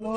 Sat